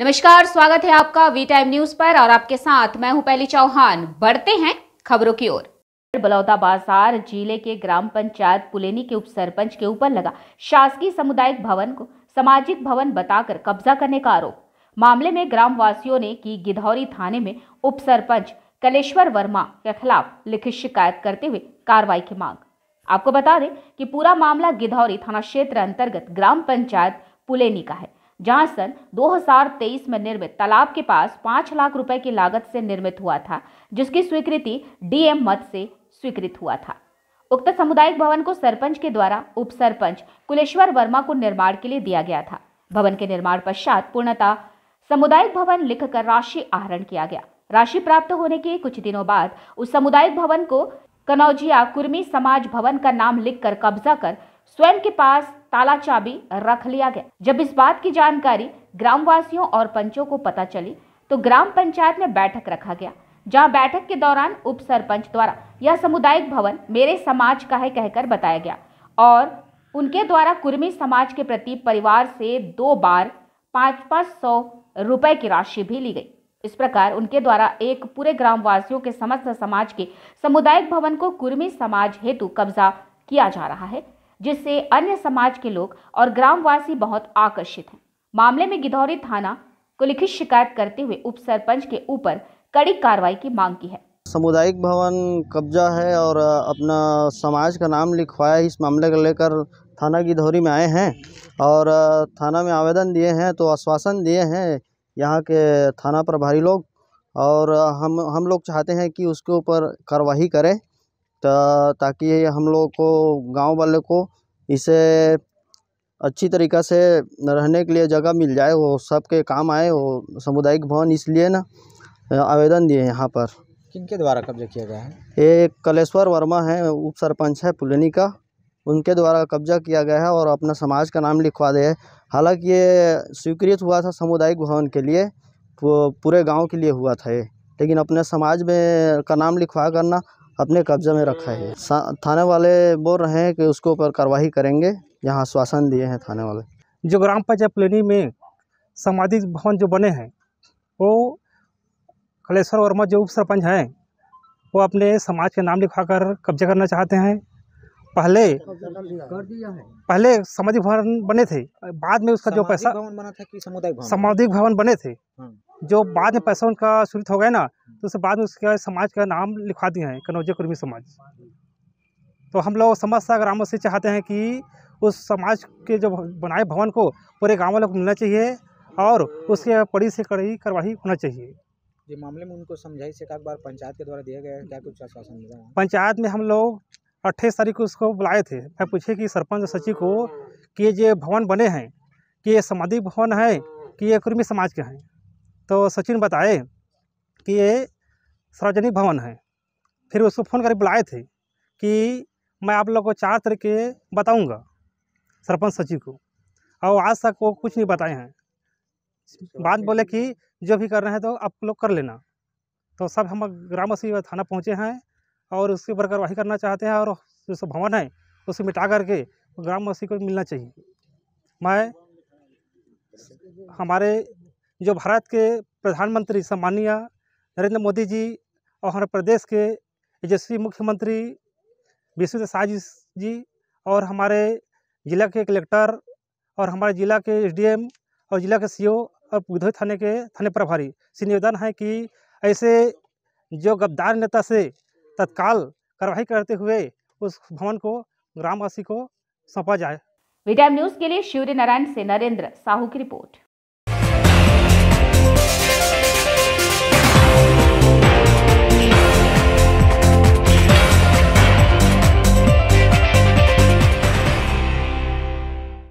नमस्कार, स्वागत है आपका वी टाइम न्यूज़ पर और आपके साथ मैं हूँ पहली चौहान। बढ़ते हैं खबरों की ओर। बलौदा बाज़ार ज़िले के ग्राम पंचायत पुलेनी के उप सरपंच के ऊपर लगा शासकीय सामुदायिक भवन को सामाजिक भवन बताकर कब्जा करने का आरोप। मामले में ग्राम वासियों ने की गिधौरी थाने में उप सरपंच कलेश्वर वर्मा के खिलाफ लिखित शिकायत करते हुए कार्रवाई की मांग। आपको बता दें कि पूरा मामला गिधौरी थाना क्षेत्र अंतर्गत ग्राम पंचायत पुलेनी का है। जहाँ सन 2023 में निर्मित तालाब के पास पाँच लाख रुपए की लागत से निर्मित हुआ था, जिसकी स्वीकृति डीएम मत से स्वीकृत हुआ था। उक्त सामुदायिक भवन को सरपंच के द्वारा उप सरपंच कुलेश्वर वर्मा को निर्माण के लिए दिया गया था। भवन के निर्माण पश्चात पूर्णतः सामुदायिक भवन लिखकर राशि आहरण किया गया। राशि प्राप्त होने के कुछ दिनों बाद उस सामुदायिक भवन को कनौजिया कुर्मी समाज भवन का नाम लिखकर कब्जा कर स्वयं के पास ताला चाबी रख लिया गया। जब इस बात की जानकारी ग्रामवासियों और पंचों को पता चली तो ग्राम पंचायत में बैठक रखा गया, जहाँ बैठक के दौरान उप सरपंच द्वारा यह सामुदायिक भवन मेरे समाज का है कहकर बताया गया और उनके द्वारा कुर्मी समाज के प्रति परिवार से दो बार पाँच पाँच सौ रुपए की राशि भी ली गई। इस प्रकार उनके द्वारा एक पूरे ग्रामवासियों के समस्त समाज के सामुदायिक भवन को कुर्मी समाज हेतु कब्जा किया जा रहा है। जिससे अन्य समाज के लोग और ग्रामवासी बहुत आकर्षित हैं। मामले में गिधौरी थाना को लिखित शिकायत करते हुए उप सरपंच के ऊपर कड़ी कार्रवाई की मांग की है। सामुदायिक भवन कब्जा है और अपना समाज का नाम लिखवाया इस मामले को लेकर थाना गिधौरी में आए हैं और थाना में आवेदन दिए हैं तो आश्वासन दिए हैं यहाँ के थाना प्रभारी लोग और हम हम लोग चाहते हैं कि उसके ऊपर कार्रवाई करें। ताकि हम लोग को गाँव वाले को इसे अच्छी तरीक़ा से रहने के लिए जगह मिल जाए वो सबके काम आए वो सामुदायिक भवन इसलिए ना आवेदन दिए यहाँ पर। किनके द्वारा कब्जा किया गया है? ये कलेश्वर वर्मा है उप सरपंच है पुलनी का। उनके द्वारा कब्जा किया गया है और अपना समाज का नाम लिखवा दे हालाँकि ये स्वीकृत हुआ था सामुदायिक भवन के लिए पूरे गाँव के लिए हुआ था ये। लेकिन अपने समाज में का नाम लिखवा करना अपने कब्जे में रखा है। थाने वाले बोल रहे हैं कि उसके ऊपर कार्रवाई करेंगे। यहाँ आश्वासन दिए हैं थाने वाले। जो ग्राम पंचायत प्लेनी में समाधि भवन जो बने हैं वो कलेश्वर वर्मा जो उप सरपंच हैं वो अपने समाज के नाम लिखवा कर कब्जा करना चाहते हैं। पहले कर दिया है पहले सामाजिक भवन बने थे बाद में उसका जो पैसा भवन बना था सामुदायिक भवन? बने थे। हाँ। जो बाद में पैसा उनका स्वीकृत हो गया ना तो उसके बाद में उसके समाज का नाम लिखवा दिए हैं कनौजे कुर्मी समाज। तो हम लोग समाज समस्त ग्रामों से चाहते हैं कि उस समाज के जो बनाए भवन को पूरे गाँव वालों को मिलना चाहिए और उसके कड़ी से कड़ी कार्रवाई होना चाहिए। ये मामले में उनको समझाई से एक बार पंचायत के द्वारा दिया गया क्या कुछ आश्वासन मिला पंचायत में हम लोग अट्ठाईस तारीख को उसको बुलाए थे। मैं पूछे कि सरपंच सचिव को कि ये जो भवन बने हैं कि ये समाधि भवन है कि ये कुर्मी समाज के हैं? तो सचिन बताए कि ये सार्वजनिक भवन है। फिर उसको फ़ोन करके बुलाए थे कि मैं आप लोग को चार तरीके बताऊँगा सरपंच सचिव को। और आज तक वो कुछ नहीं बताए हैं। बाद बोले कि जो भी कर रहे हैं तो आप लोग कर लेना। तो सब हम ग्रामवासी थाना पहुँचे हैं और उसके ऊपर कार्रवाई करना चाहते हैं और जो सब भवन है उसे मिटा करके ग्रामवासी को मिलना चाहिए। मैं हमारे जो भारत के प्रधानमंत्री सम्मानीय नरेंद्र मोदी जी और हमारे प्रदेश के यशस्वी मुख्यमंत्री विष्णु साज जी और हमारे ज़िला के कलेक्टर और हमारे ज़िला के एसडीएम और ज़िला के सीओ और बुधोई थाने के थाने प्रभारी से निवेदन है कि ऐसे जो गद्दार नेता से तत्काल कार्रवाई करते हुए उस भवन को ग्रामवासी को सौंपा जाए। वीटाइम न्यूज़ के लिए शिवरी नारायण से नरेंद्र साहू की रिपोर्ट।